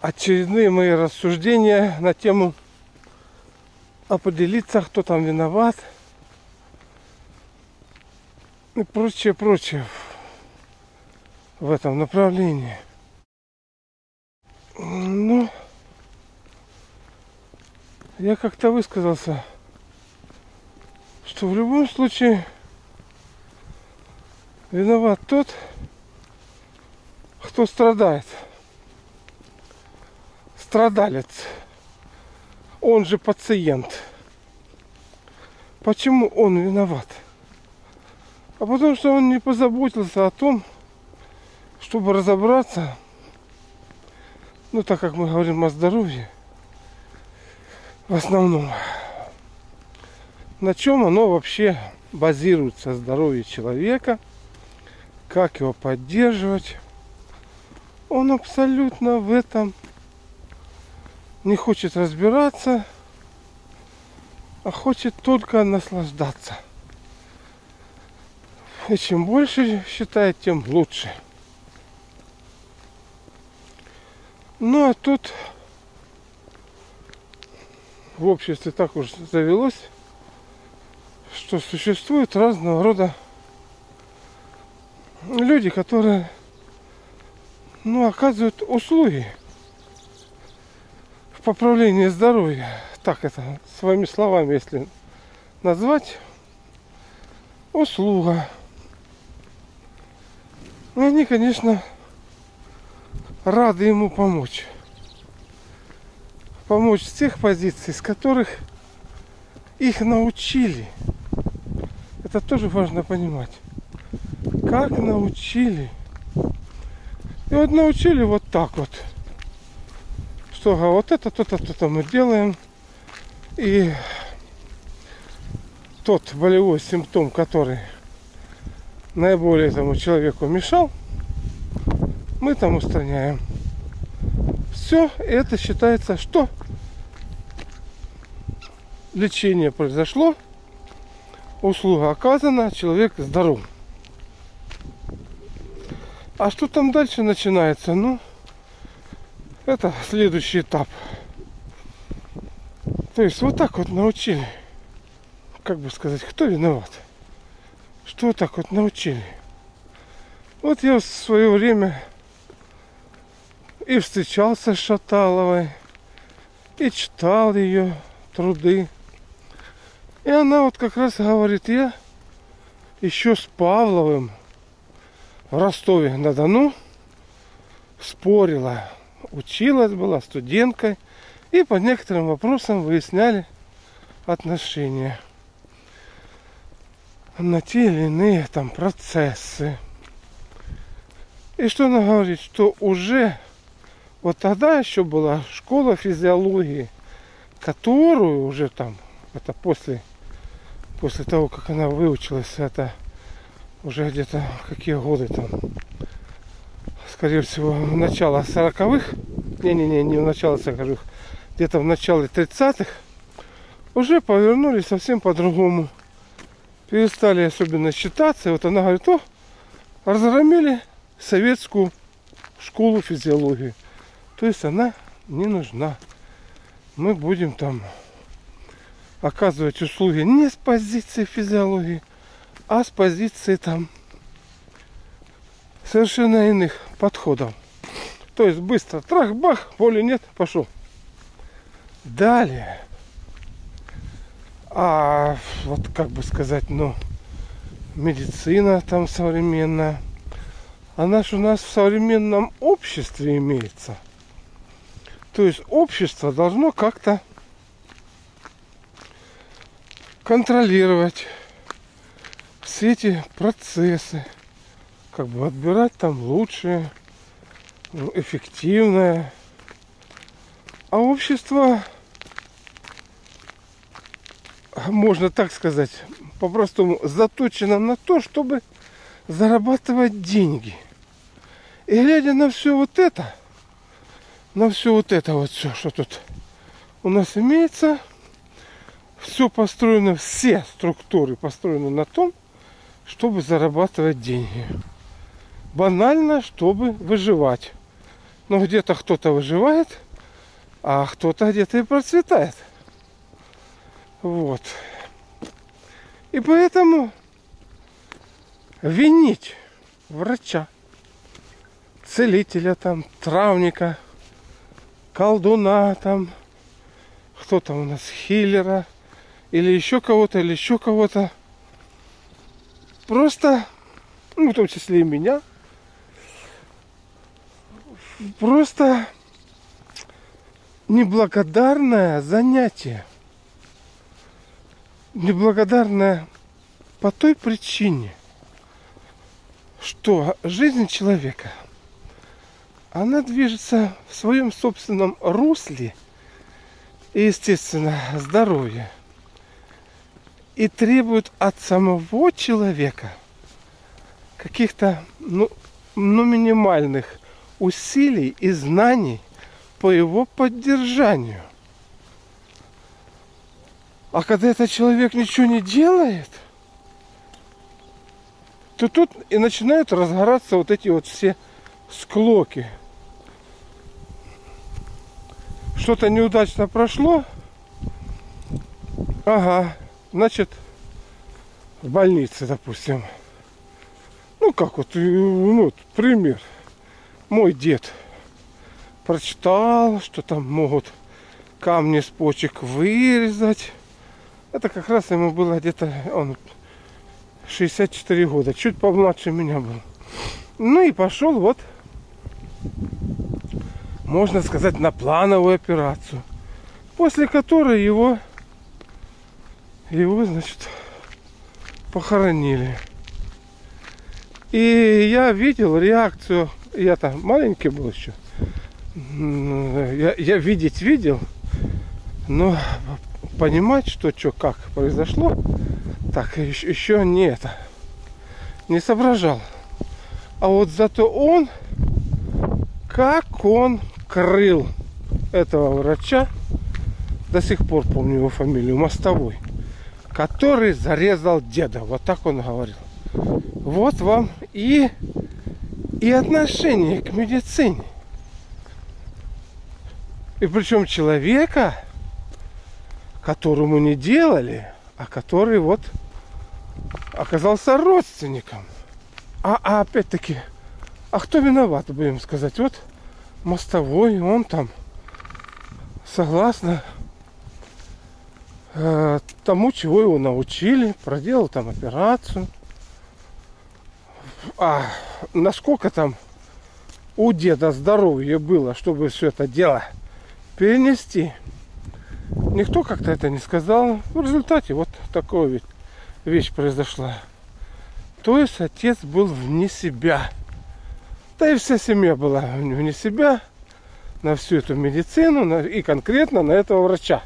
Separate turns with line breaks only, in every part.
очередные мои рассуждения на тему определиться, кто там виноват и прочее, прочее в этом направлении. Ну, я как-то высказался, что в любом случае виноват тот, кто страдает. Страдалец. Он же пациент. Почему он виноват? А потому что он не позаботился о том, чтобы разобраться, ну так как мы говорим о здоровье, в основном, на чем оно вообще базируется, здоровье человека, как его поддерживать. Он абсолютно в этом не хочет разбираться, а хочет только наслаждаться. И чем больше считает, тем лучше. Ну а тут в обществе так уж завелось, что существуют разного рода люди, которые ну, оказывают услуги в здоровья. Так это своими словами, если назвать, услуга. И они, конечно, рады ему помочь. Помочь с тех позиций, с которых их научили. Это тоже важно понимать. Как научили. И вот научили вот так вот. Что вот это, то-то, то-то мы делаем. И тот болевой симптом, который наиболее этому человеку мешал, мы там устраняем. Все это считается, что лечение произошло, услуга оказана, человек здоров. А что там дальше начинается? Ну, это следующий этап. То есть вот так вот научили. Как бы сказать, кто виноват? Что так вот научили? Вот я в свое время и встречался с Шаталовой, и читал ее труды. И она вот как раз говорит, я еще с Павловым в Ростове-на-Дону спорила, училась была студенткой, и по некоторым вопросам выясняли отношения на те или иные там процессы. И что она говорит, что уже вот тогда еще была школа физиологии, которую уже там, это после, после того, как она выучилась, это уже где-то какие годы там, скорее всего, в начало 40-х, не-не-не, не в начало 40-х, где-то в начале 30-х, уже повернули совсем по-другому. Перестали особенно считаться. И вот она говорит, о, разгромили советскую школу физиологии. То есть она не нужна. Мы будем там оказывать услуги не с позиции физиологии, а с позиции там совершенно иных подходов. То есть быстро трах-бах, боли нет, пошел. Далее. А вот как бы сказать, ну, медицина там современная. Она же у нас в современном обществе имеется – то есть общество должно как-то контролировать все эти процессы, как бы отбирать там лучшее, ну, эффективное. А общество, можно так сказать, по-простому заточено на то, чтобы зарабатывать деньги. И глядя на все вот это – на все вот это вот все, что тут у нас имеется, все построено, все структуры построены на том, чтобы зарабатывать деньги. Банально, чтобы выживать. Но где-то кто-то выживает, а кто-то где-то и процветает. Вот. И поэтому винить врача, целителя там, травника, колдуна там, кто там у нас, хиллера, или еще кого-то, или еще кого-то. Просто, ну, в том числе и меня, просто неблагодарное занятие. Неблагодарное по той причине, что жизнь человека, она движется в своем собственном русле и, естественно, здоровье. И требует от самого человека каких-то ну, ну, минимальных усилий и знаний по его поддержанию. А когда этот человек ничего не делает, то тут и начинают разгораться вот эти вот все склоки. Что-то неудачно прошло. Ага, значит, в больнице, допустим. Ну, как вот, ну, пример. Мой дед прочитал, что там могут камни с почек вырезать. Это как раз ему было где-то он 64 года, чуть помладше меня был. Ну и пошел вот, можно сказать, на плановую операцию, после которой его, его, значит, похоронили. И я видел реакцию, я там маленький был еще, я, я видеть видел, но понимать, что, что, как произошло, так еще, еще не это, не соображал. А вот зато он, как он крыл этого врача, до сих пор помню его фамилию, Мостовой, который зарезал деда. Вот так он говорил. Вот вам и, и отношение к медицине. И причем человека, которому не делали, а который вот оказался родственником. А, а опять-таки, а кто виноват, будем сказать? Вот мостовой, он там согласно э, тому, чего его научили, проделал там операцию. А насколько там у деда здоровье было, чтобы все это дело перенести, Никто как-то это не сказал. В результате вот такая ведь вещь произошла. То есть отец был вне себя. Да и вся семья была вне себя на всю эту медицину на, и конкретно на этого врача.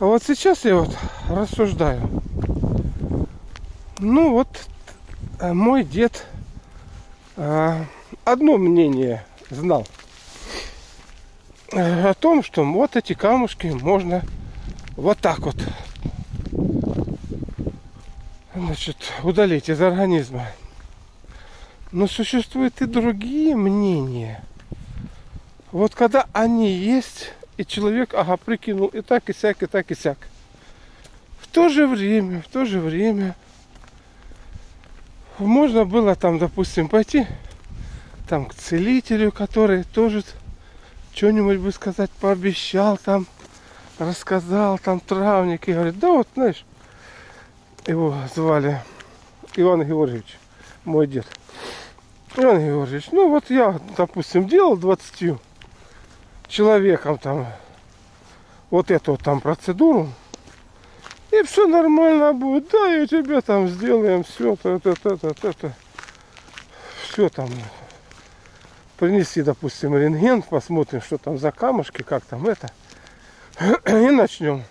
А вот сейчас я вот рассуждаю. Ну вот мой дед а, одно мнение знал – о том, что вот эти камушки можно вот так вот значит, удалить из организма. Но существуют и другие мнения. Вот когда они есть, и человек, ага, прикинул и так, и сяк, и так, и сяк. В то же время, в то же время можно было там, допустим, пойти там к целителю, который тоже что-нибудь бы сказать, пообещал там, рассказал там травник. И говорит, да вот, знаешь, его звали Иван Георгиевич, мой дед. Иван Георгиевич, ну вот я, допустим, делал 20 человеком там вот эту вот там процедуру, и все нормально будет. Да, и тебе там сделаем все, это, это, это, это. Все там принеси, допустим, рентген, посмотрим, что там за камушки, как там это. И начнем.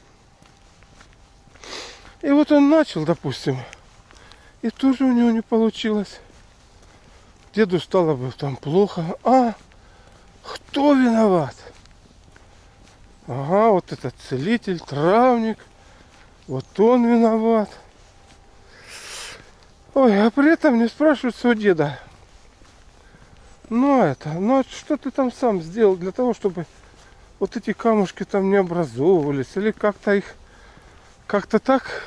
И вот он начал, допустим, и тоже у него не получилось. Деду стало бы там плохо. А, кто виноват? Ага, вот этот целитель, травник. Вот он виноват. Ой, а при этом не спрашивают своего деда. Ну это, ну а что ты там сам сделал для того, чтобы вот эти камушки там не образовывались или как-то их как-то так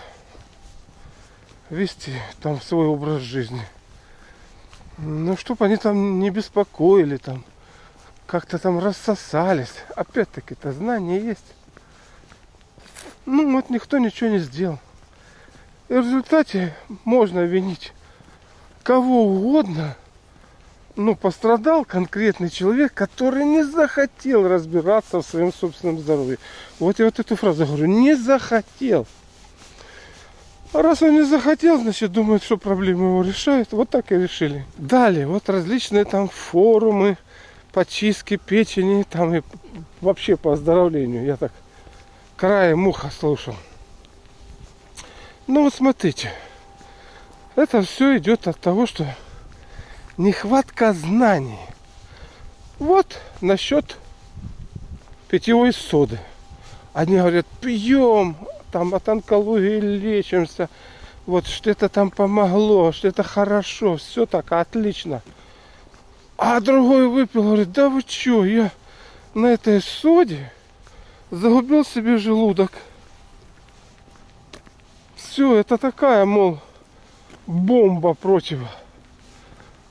вести там свой образ жизни. Ну, чтобы они там не беспокоили, там, как-то там рассосались. Опять-таки-то знание есть. Ну, вот никто ничего не сделал. И в результате можно винить кого угодно. Ну, пострадал конкретный человек, который не захотел разбираться в своем собственном здоровье. Вот я вот эту фразу говорю. Не захотел. А раз он не захотел, значит, думает, что проблемы его решают. Вот так и решили. Далее, вот различные там форумы по чистке печени, там и вообще по оздоровлению. Я так краем уха слушал. Ну вот смотрите, это все идет от того, что нехватка знаний. Вот насчет питьевой соды. Одни говорят, пьем, там от онкологии лечимся, вот что это там помогло, что это хорошо, все так отлично. А другой выпил, говорит, да вы что, я на этой соде загубил себе желудок. Все, это такая, мол, бомба против,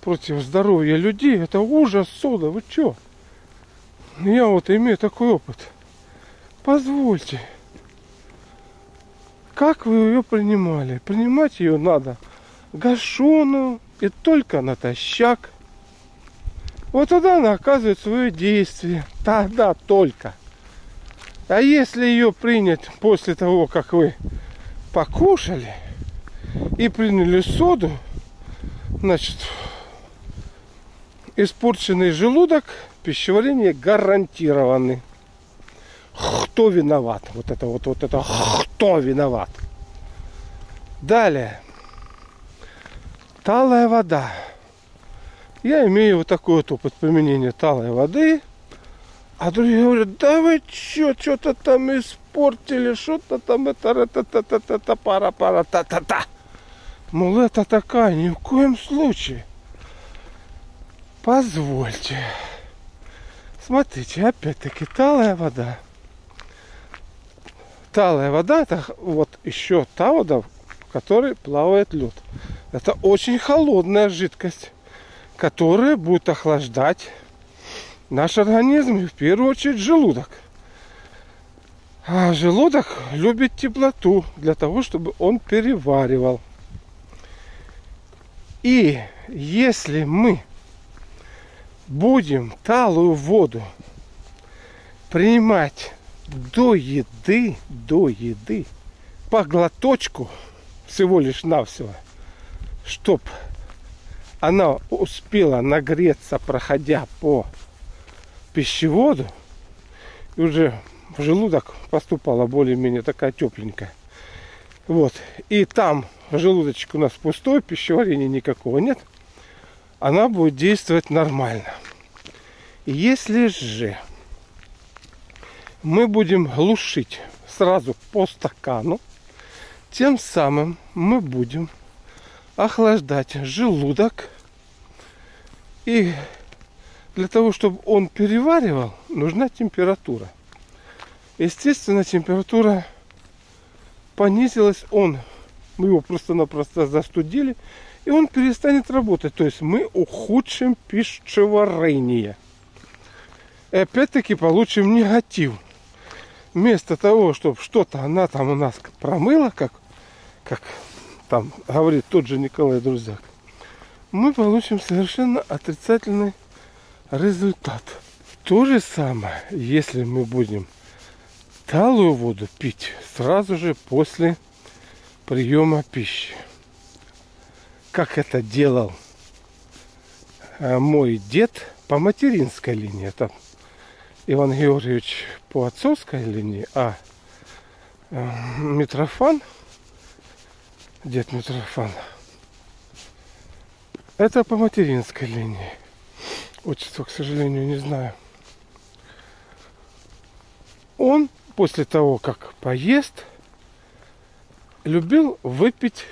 против здоровья людей. Это ужас сода, вы что? Я вот имею такой опыт. Позвольте. Как вы ее принимали? Принимать ее надо гашеную и только натощак. Вот тогда она оказывает свое действие. Тогда только. А если ее принять после того, как вы покушали и приняли соду, значит, испорченный желудок, пищеварение гарантированы кто виноват. Вот это вот, вот это кто виноват. Далее. Талая вода. Я имею вот такой вот опыт применения талой воды. А другие говорят, да вы чё, что-то там испортили, что-то там это, это, та та та та пара, пара, та та та Мол, это такая, ни в коем случае. Позвольте. Смотрите, опять-таки талая вода талая вода, это вот еще та вода, в которой плавает лед. Это очень холодная жидкость, которая будет охлаждать наш организм в первую очередь желудок. А желудок любит теплоту для того, чтобы он переваривал. И если мы будем талую воду принимать до еды, до еды, по глоточку всего лишь навсего, чтоб она успела нагреться, проходя по пищеводу, и уже в желудок поступала более-менее такая тепленькая. Вот. И там желудочек у нас пустой, пищеварения никакого нет. Она будет действовать нормально. Если же мы будем глушить сразу по стакану. Тем самым мы будем охлаждать желудок. И для того, чтобы он переваривал, нужна температура. Естественно, температура понизилась, он, мы его просто-напросто застудили, и он перестанет работать. То есть мы ухудшим пищеварение. И опять-таки получим негатив вместо того, чтобы что-то она там у нас промыла, как, как там говорит тот же Николай Друзяк, мы получим совершенно отрицательный результат. То же самое, если мы будем талую воду пить сразу же после приема пищи. Как это делал э, мой дед по материнской линии. Это Иван Георгиевич по отцовской линии, а э, Митрофан, дед Митрофан, это по материнской линии. Отчество, к сожалению, не знаю. Он после того, как поест, любил выпить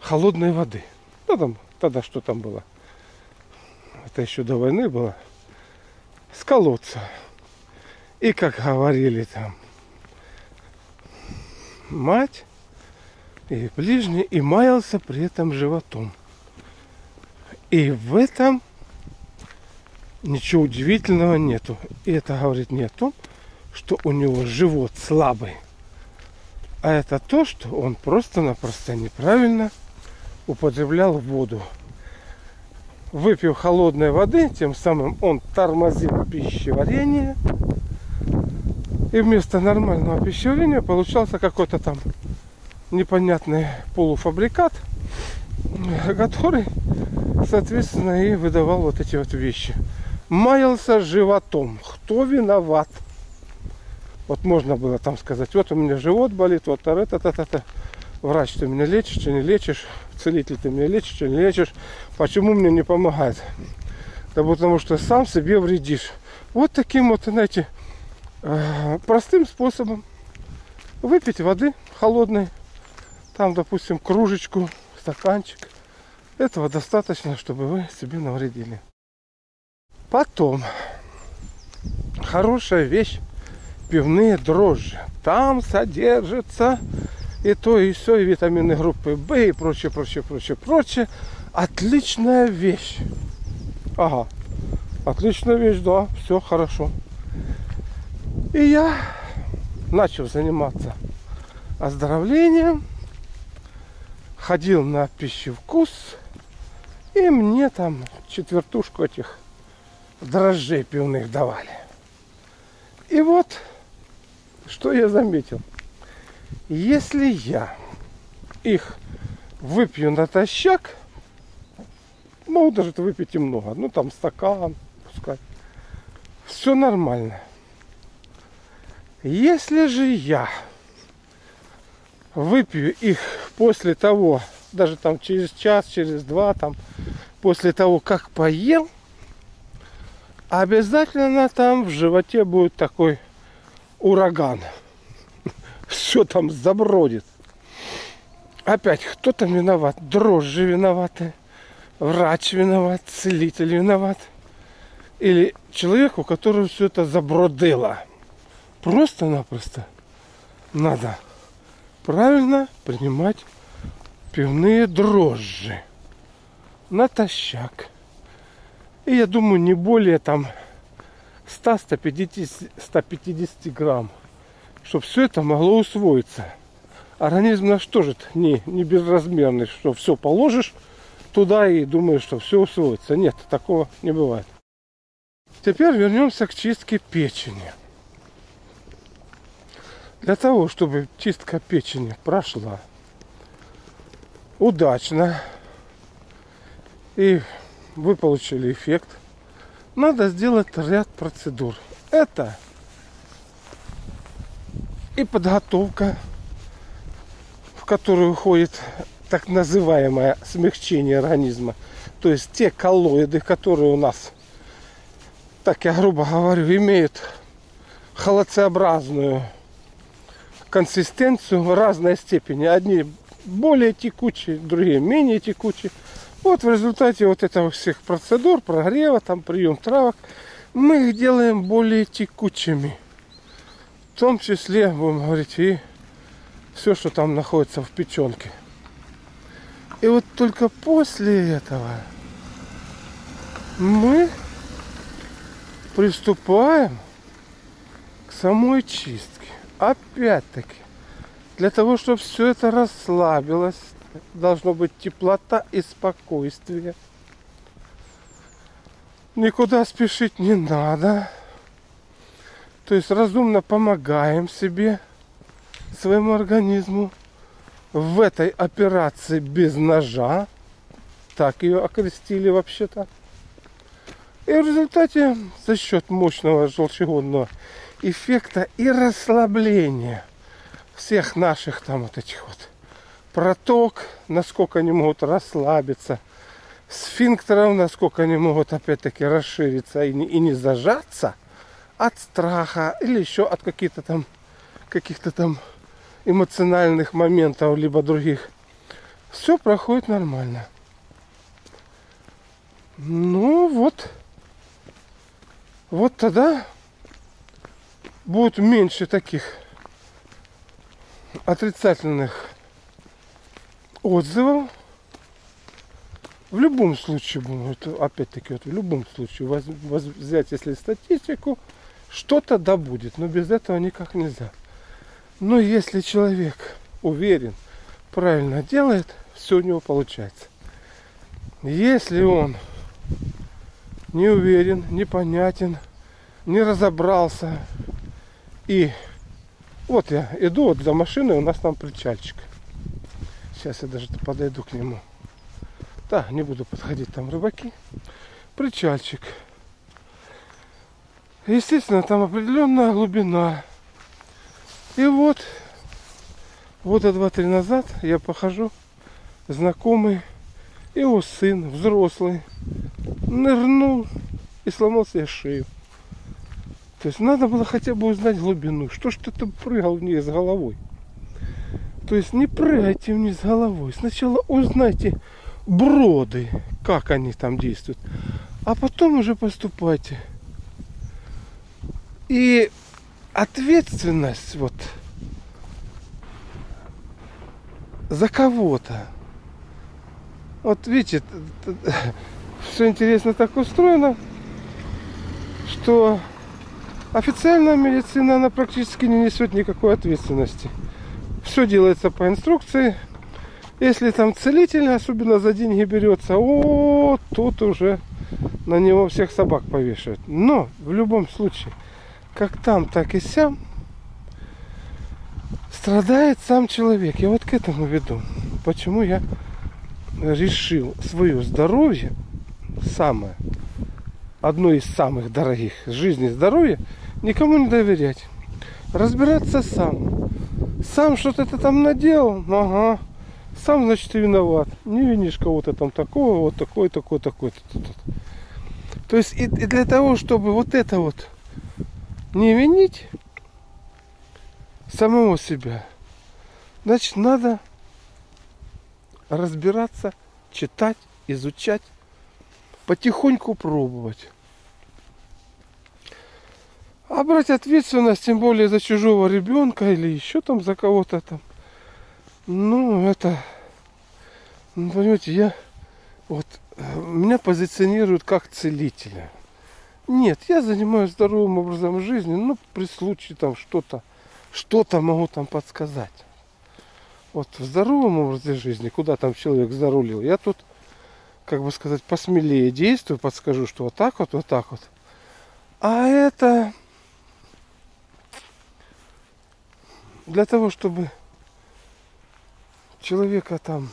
холодной воды. Ну, там, тогда что там было? это еще до войны было, с колодца. И как говорили там, мать и ближний, и маялся при этом животом. И в этом ничего удивительного нету. И это говорит не о том, что у него живот слабый, а это то, что он просто-напросто неправильно употреблял воду. Выпив холодной воды, тем самым он тормозил пищеварение. И вместо нормального пищеварения получался какой-то там непонятный полуфабрикат, который, соответственно, и выдавал вот эти вот вещи. Маялся животом. Кто виноват? Вот можно было там сказать, вот у меня живот болит, вот это, та, та, та. Врач, ты меня лечишь, что не лечишь, целитель, ты меня лечишь, что не лечишь. Почему мне не помогает? Да потому что сам себе вредишь. Вот таким вот, знаете, э, простым способом выпить воды холодной, там, допустим, кружечку, стаканчик. Этого достаточно, чтобы вы себе навредили. Потом, хорошая вещь, пивные дрожжи. Там содержится и то, и все, и витамины группы В, и прочее, прочее, прочее, прочее. Отличная вещь. Ага. Отличная вещь, да, все хорошо. И я начал заниматься оздоровлением, ходил на пищевкус, и мне там четвертушку этих дрожжей пивных давали. И вот, что я заметил. Если я их выпью натощак, могу даже выпить и много, ну там стакан, пускай, все нормально. Если же я выпью их после того, даже там через час, через два, там, после того, как поел, обязательно там в животе будет такой ураган все там забродит. Опять кто-то виноват, дрожжи виноваты, врач виноват, целитель виноват. Или человек, у которого все это забродило. Просто-напросто надо правильно принимать пивные дрожжи натощак. И я думаю, не более там 100-150 150 грамм чтобы все это могло усвоиться. Организм наш тоже не, не безразмерный, что все положишь туда и думаешь, что все усвоится. Нет, такого не бывает. Теперь вернемся к чистке печени. Для того, чтобы чистка печени прошла удачно и вы получили эффект, надо сделать ряд процедур. Это и подготовка, в которую входит так называемое смягчение организма. То есть те коллоиды, которые у нас, так я грубо говорю, имеют холодцеобразную консистенцию разной степени. Одни более текучие, другие менее текучие. Вот в результате вот этого всех процедур, прогрева, там прием травок, мы их делаем более текучими в том числе, будем говорить, и все, что там находится в печенке. И вот только после этого мы приступаем к самой чистке. Опять-таки, для того, чтобы все это расслабилось, должно быть теплота и спокойствие. Никуда спешить не надо. То есть разумно помогаем себе, своему организму в этой операции без ножа. Так ее окрестили вообще-то. И в результате за счет мощного желчегонного эффекта и расслабления всех наших там вот этих вот проток, насколько они могут расслабиться, сфинктеров, насколько они могут опять-таки расшириться и не, и не зажаться – от страха или еще от каких-то там каких-то там эмоциональных моментов, либо других. Все проходит нормально. Ну вот. Вот тогда будет меньше таких отрицательных отзывов. В любом случае, будет, опять-таки, вот в любом случае, воз, воз, взять, если статистику, что-то да будет, но без этого никак нельзя. Но если человек уверен, правильно делает, все у него получается. Если он не уверен, непонятен, не разобрался, и вот я иду вот за машиной, у нас там причальчик. Сейчас я даже подойду к нему. Да, не буду подходить, там рыбаки. Причальчик. Естественно, там определенная глубина. И вот, года два-три назад я похожу, знакомый, его сын, взрослый, нырнул и сломал себе шею. То есть надо было хотя бы узнать глубину. Что ж ты там прыгал вниз головой? То есть не прыгайте вниз головой. Сначала узнайте броды, как они там действуют. А потом уже поступайте. И ответственность вот за кого-то. Вот видите, все интересно так устроено, что официальная медицина, она практически не несет никакой ответственности. Все делается по инструкции. Если там целитель, особенно за деньги берется, о, тут уже на него всех собак повешают. Но в любом случае, как там, так и сям, страдает сам человек. Я вот к этому веду. Почему я решил свое здоровье, самое, одно из самых дорогих, жизни и здоровья, никому не доверять. Разбираться сам. Сам что-то ты там наделал, ага. Сам, значит, и виноват. Не винишь кого-то там такого, вот такой, такой, такой. -то, есть и, и для того, чтобы вот это вот не винить самого себя, значит, надо разбираться, читать, изучать, потихоньку пробовать. А брать ответственность, тем более за чужого ребенка или еще там за кого-то там, ну, это, ну, понимаете, я вот э, меня позиционируют как целителя. Нет, я занимаюсь здоровым образом жизни, ну, при случае там что-то, что-то могу там подсказать. Вот в здоровом образе жизни, куда там человек зарулил, я тут, как бы сказать, посмелее действую, подскажу, что вот так вот, вот так вот. А это для того, чтобы человека там,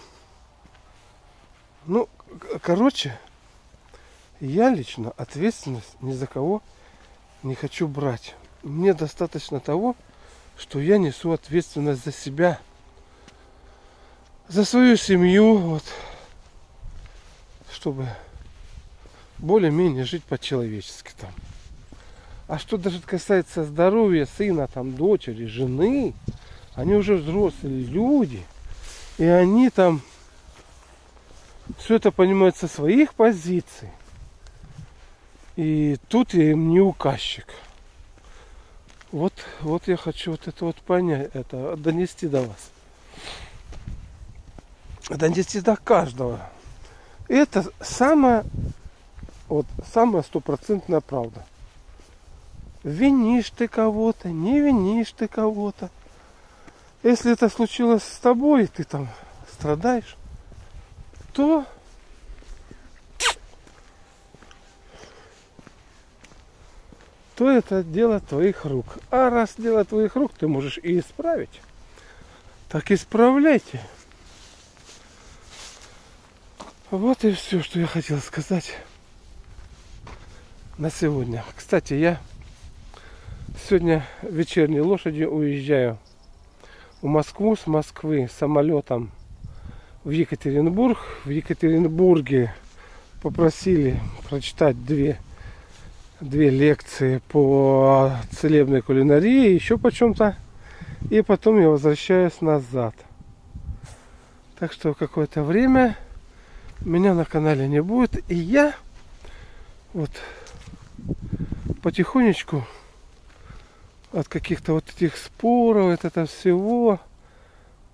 ну, короче, я лично ответственность ни за кого не хочу брать. Мне достаточно того, что я несу ответственность за себя – за свою семью, вот, чтобы более-менее жить по-человечески там. А что даже касается здоровья сына, там, дочери, жены, они уже взрослые люди, и они там все это понимают со своих позиций. И тут я им не указчик. Вот, вот я хочу вот это вот понять, это донести до вас донести до каждого. Это самая, вот, самая стопроцентная правда. Винишь ты кого-то, не винишь ты кого-то. Если это случилось с тобой, ты там страдаешь, то то это дело твоих рук. А раз дело твоих рук, ты можешь и исправить. Так исправляйте. Вот и все, что я хотел сказать на сегодня. Кстати, я сегодня вечерней лошадью уезжаю в Москву с Москвы самолетом в Екатеринбург. В Екатеринбурге попросили прочитать две, две лекции по целебной кулинарии, еще по чем-то. И потом я возвращаюсь назад. Так что какое-то время меня на канале не будет. И я вот потихонечку от каких-то вот этих споров, от этого всего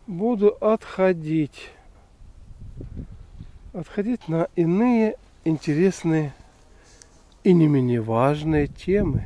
буду отходить. Отходить на иные интересные и не менее важные темы.